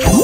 Ooh.